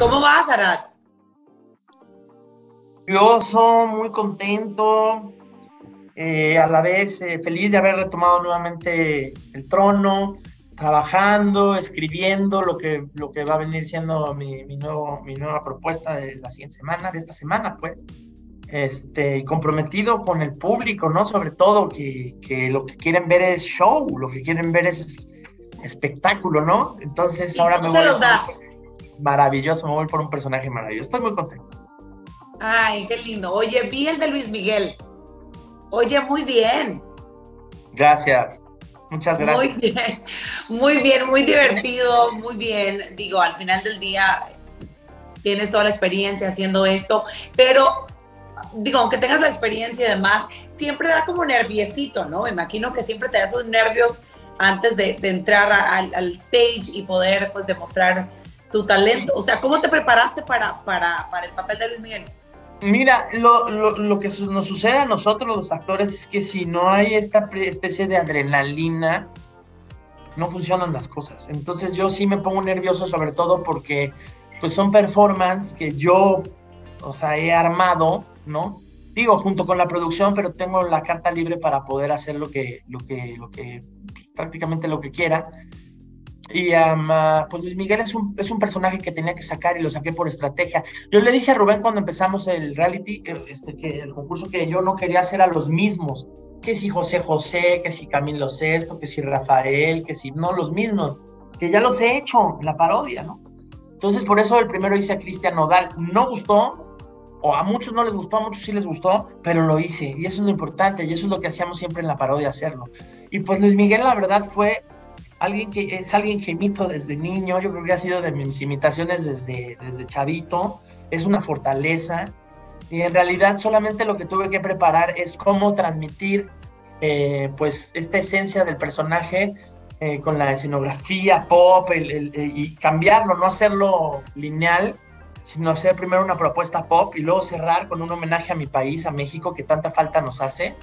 ¿Cómo vas, Arad? Curioso, muy contento, eh, a la vez eh, feliz de haber retomado nuevamente el trono, trabajando, escribiendo lo que, lo que va a venir siendo mi, mi, nuevo, mi nueva propuesta de la siguiente semana, de esta semana, pues. Este, comprometido con el público, ¿no? Sobre todo, que, que lo que quieren ver es show, lo que quieren ver es espectáculo, ¿no? Entonces ahora me voy. Los das? Maravilloso, me voy por un personaje maravilloso. Estoy muy contento. Ay, qué lindo. Oye, vi el de Luis Miguel. Oye, muy bien. Gracias. Muchas gracias. Muy bien, muy bien, muy divertido, muy bien. Digo, al final del día pues, tienes toda la experiencia haciendo esto, pero digo, aunque tengas la experiencia y demás, siempre da como nerviosito, ¿no? Me imagino que siempre te da esos nervios antes de, entrar al, stage y poder pues demostrar tu talento. O sea, ¿cómo te preparaste para, para, para el papel de Luis Miguel? Mira, lo, lo, lo, que nos sucede a nosotros los actores es que si no hay esta especie de adrenalina, no funcionan las cosas. Entonces yo sí me pongo nervioso sobre todo porque pues son performances que yo, o sea, he armado, ¿no? Digo, junto con la producción, pero tengo la carta libre para poder hacer lo que, lo que, lo que, prácticamente lo que quiera. Y pues Luis Miguel es un, es un personaje que tenía que sacar y lo saqué por estrategia. Yo le dije a Rubén cuando empezamos el reality, eh, este, que el concurso que yo no quería hacer a los mismos. Que si José José, que si Camilo Sesto, que si Rafael, que si no los mismos. Que ya los he hecho la parodia, ¿no? Entonces por eso el primero hice a Cristian Nodal. No gustó, o a muchos no les gustó, a muchos sí les gustó, pero lo hice. Y eso es lo importante, y eso es lo que hacíamos siempre en la parodia, hacerlo. Y pues Luis Miguel, la verdad, fue alguien que es alguien que imito desde niño, yo creo que ha sido de mis imitaciones desde, desde chavito, es una fortaleza y en realidad solamente lo que tuve que preparar es cómo transmitir eh, pues esta esencia del personaje eh, con la escenografía pop y cambiarlo, no hacerlo lineal, sino hacer primero una propuesta pop y luego cerrar con un homenaje a mi país, a México, que tanta falta nos hace.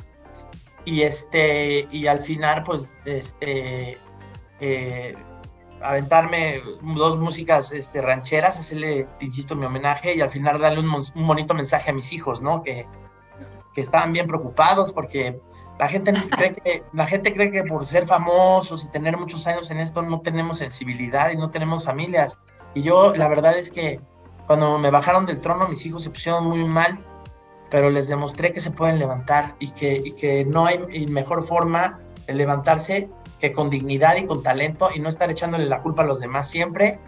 Y, este, y al final, pues, este, eh, aventarme dos músicas este, rancheras, hacerle, insisto, mi homenaje y al final darle un, un bonito mensaje a mis hijos, ¿no? Que, que estaban bien preocupados porque la gente cree que la gente cree que por ser famosos y tener muchos años en esto no tenemos sensibilidad y no tenemos familias. Y yo la verdad es que cuando me bajaron del trono mis hijos se pusieron muy mal, pero les demostré que se pueden levantar y que, y que no hay mejor forma de levantarse que con dignidad y con talento y no estar echándole la culpa a los demás siempre.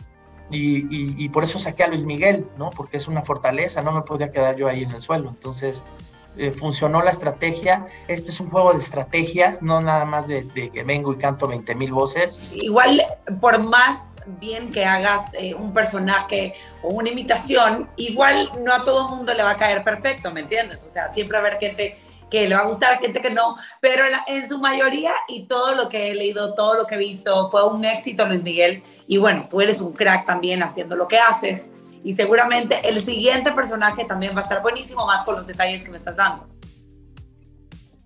Y, por eso saqué a Luis Miguel, ¿no? Porque es una fortaleza, no me podía quedar yo ahí en el suelo. Entonces, eh, funcionó la estrategia. Este es un juego de estrategias, no nada más de, que vengo y canto 20 mil voces. Igual, por más bien que hagas eh, un personaje o una imitación, igual no a todo mundo le va a caer perfecto, ¿me entiendes? O sea, siempre a ver gente que le va a gustar, gente que no, pero en su mayoría y todo lo que he leído, todo lo que he visto, fue un éxito, Luis Miguel. Y bueno, tú eres un crack también haciendo lo que haces. Y seguramente el siguiente personaje también va a estar buenísimo, más con los detalles que me estás dando.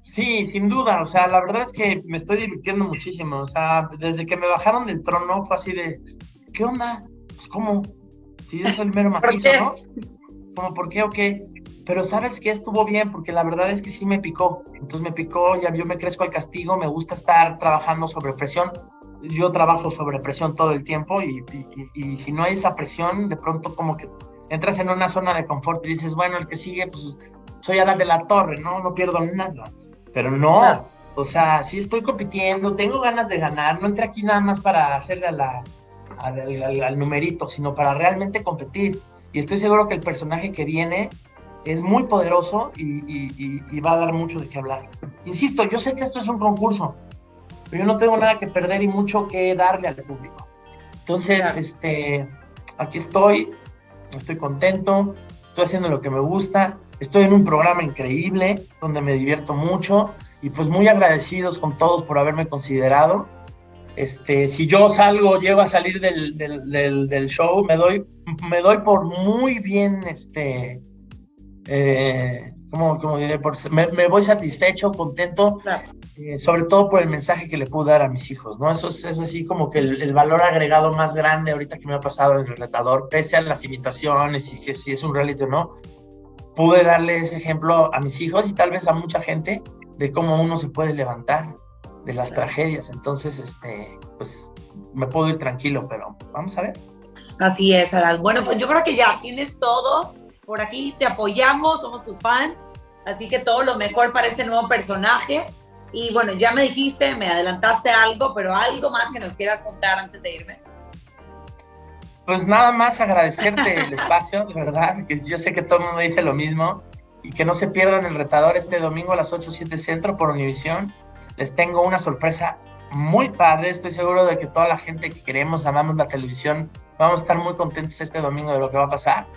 Sí, sin duda. O sea, la verdad es que me estoy divirtiendo muchísimo. O sea, desde que me bajaron del trono fue así de, ¿qué onda? Pues, ¿cómo? Si yo soy el mero macizo, ¿no? ¿Cómo, por qué o qué? Pero sabes que estuvo bien porque la verdad es que sí me picó. Entonces me picó, ya yo me crezco al castigo, me gusta estar trabajando sobre presión. Yo trabajo sobre presión todo el tiempo y, y, si no hay esa presión, de pronto como que entras en una zona de confort y dices, bueno, el que sigue, pues soy Alan de la Torre, ¿no? No pierdo nada. Pero no, o sea, sí estoy compitiendo, tengo ganas de ganar, no entré aquí nada más para hacerle a la, al numerito, sino para realmente competir. Y estoy seguro que el personaje que viene es muy poderoso y, va a dar mucho de qué hablar. Insisto, yo sé que esto es un concurso, pero yo no tengo nada que perder y mucho que darle al público. Entonces, este, aquí estoy, estoy contento, estoy haciendo lo que me gusta, estoy en un programa increíble donde me divierto mucho y pues muy agradecidos con todos por haberme considerado. Este, si yo salgo, llego a salir del, del, del show, me doy, me doy por muy bien, este, eh, como, como diré, me, voy satisfecho, contento, eh, sobre todo por el mensaje que le puedo dar a mis hijos, ¿no? Eso es, eso así como que el, valor agregado más grande ahorita que me ha pasado en el retador, pese a las imitaciones y que si es un reality o no, pude darle ese ejemplo a mis hijos y tal vez a mucha gente de cómo uno se puede levantar de las tragedias. Entonces, este, pues me puedo ir tranquilo, pero vamos a ver. Así es, Arad. Bueno, pues yo creo que ya tienes todo. Por aquí te apoyamos, somos tus fans. Así que todo lo mejor para este nuevo personaje. Y bueno, ya me dijiste, me adelantaste algo, pero algo más que nos quieras contar antes de irme. Pues nada más agradecerte el espacio, de verdad, que yo sé que todo el mundo dice lo mismo y que no se pierdan el retador este domingo a las 8 7 centro por Univisión. Les tengo una sorpresa muy padre, estoy seguro de que toda la gente que queremos, amamos la televisión, vamos a estar muy contentos este domingo de lo que va a pasar.